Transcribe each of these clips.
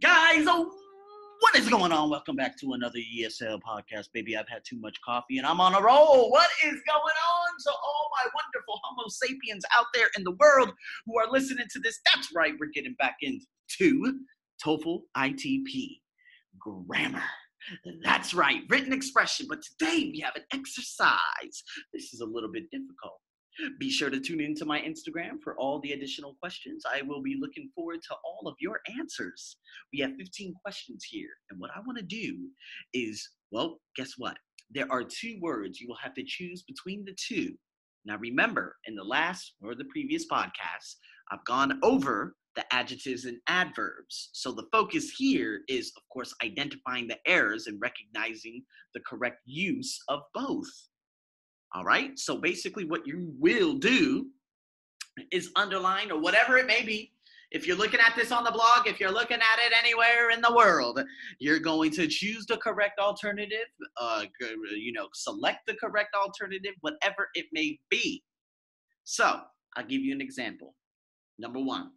Guys, oh, what is going on? Welcome back to another ESL podcast. Baby, I've had too much coffee and I'm on a roll. What is going on? So, all my wonderful Homo sapiens out there in the world who are listening to this, that's right, we're getting back into TOEFL ITP grammar. That's right, written expression. But today we have an exercise. This is a little bit difficult. Be sure to tune into my Instagram for all the additional questions. I will be looking forward to all of your answers. We have 15 questions here. And what I want to do is, well, guess what? There are two words. You will have to choose between the two. Now, remember, in the last or the previous podcast, I've gone over the adjectives and adverbs. So the focus here is, of course, identifying the errors and recognizing the correct use of both. All right. So basically, what you will do is underline or whatever it may be. If you're looking at this on the blog, if you're looking at it anywhere in the world, you're going to choose the correct alternative, uh, you know, select the correct alternative, whatever it may be. So I'll give you an example. Number one,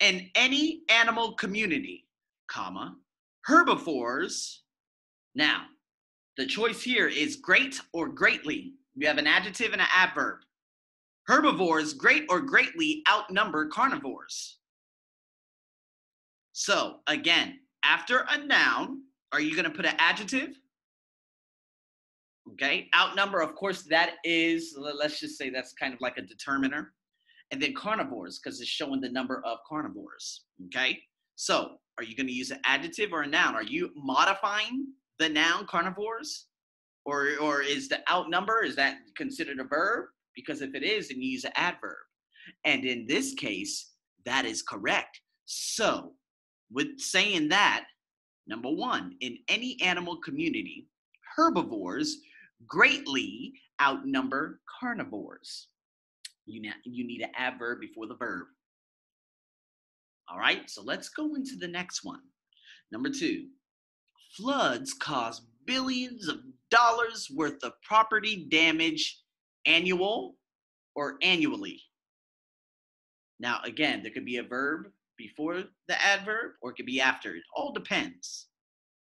in any animal community, comma, herbivores. Now, the choice here is great or greatly. You have an adjective and an adverb. Herbivores great or greatly outnumber carnivores. So, again, after a noun, are you going to put an adjective? Okay, outnumber, of course, that is, let's just say that's kind of like a determiner. And then carnivores, because it's showing the number of carnivores. Okay, so are you going to use an adjective or a noun? Are you modifying the noun carnivores? Or, or is the outnumber, is that considered a verb? Because if it is, then you use an adverb. And in this case, that is correct. So, with saying that, number one, in any animal community, herbivores greatly outnumber carnivores. You, na- you need an adverb before the verb. All right, so let's go into the next one. Number two, floods cause billions of worth of property damage annual or annually. Now, again, there could be a verb before the adverb or it could be after. It all depends.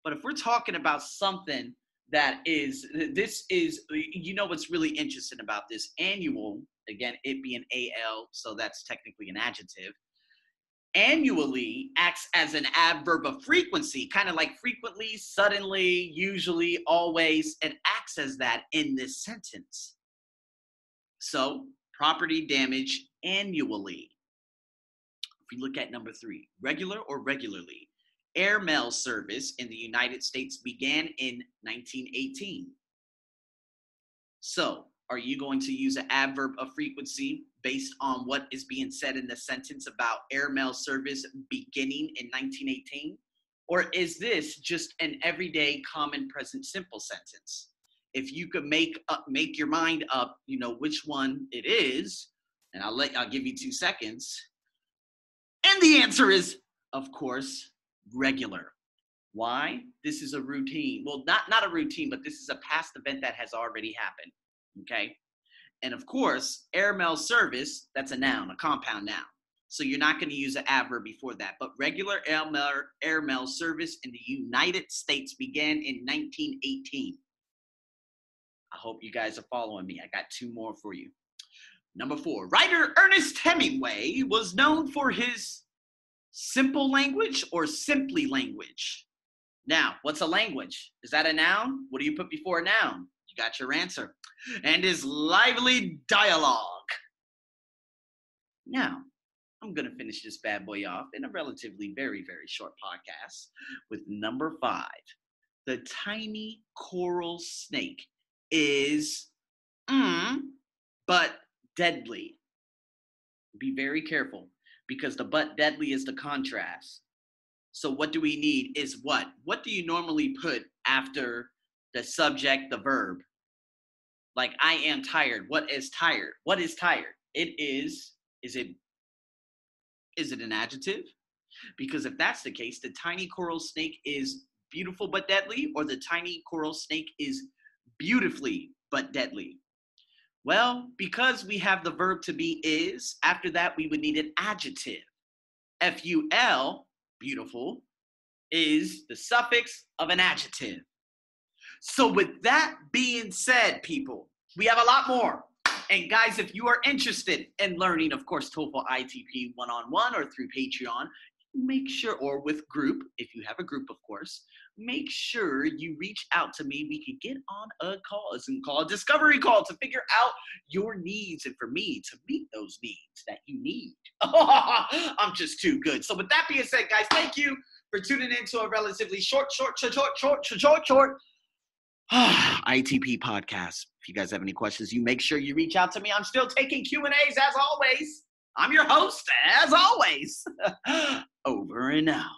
But if we're talking about something that is, this is, you know what's really interesting about this annual, again, it being AL, so that's technically an adjective annually acts as an adverb of frequency, kind of like frequently, suddenly, usually, always. It acts as that in this sentence. So, property damage annually. If we look at number three, regular or regularly, air mail service in the United States began in 1918. So, are you going to use an adverb of frequency based on what is being said in the sentence about airmail service beginning in 1918? Or is this just an everyday common present simple sentence? If you could make up, make your mind up, you know which one it is, and I'll let I'll give you two seconds. And the answer is, of course, regular. Why? This is a routine. Well, not not a routine, but this is a past event that has already happened. Okay. And of course, airmail service, that's a noun, a compound noun. So you're not going to use an adverb before that. But regular airmail, airmail service in the United States began in 1918. I hope you guys are following me. I got two more for you. Number four, writer Ernest Hemingway was known for his simple language or simply language. Now, what's a language? Is that a noun? What do you put before a noun? You got your answer. And his lively dialogue. Now, I'm going to finish this bad boy off in a relatively very, very short podcast with number five. The tiny coral snake is, mm, but deadly. Be very careful because the but deadly is the contrast. So, what do we need is what? What do you normally put after the subject, the verb. Like I am tired. What is tired? What is tired? It is, is it is it an adjective? Because if that's the case, the tiny coral snake is beautiful but deadly, or the tiny coral snake is beautifully but deadly? Well, because we have the verb to be is, after that we would need an adjective. F U L, beautiful, is the suffix of an adjective. So, with that being said, people, we have a lot more. And guys, if you are interested in learning, of course, TOEFL ITP one on one or through Patreon, make sure, or with group, if you have a group, of course, make sure you reach out to me. We can get on a call, as in call a discovery call to figure out your needs and for me to meet those needs that you need. I'm just too good. So, with that being said, guys, thank you for tuning in to a relatively short, short, short, short, short, short, short ITP podcast. If you guys have any questions, you make sure you reach out to me. I'm still taking Q and A's as always. I'm your host as always. Over and out.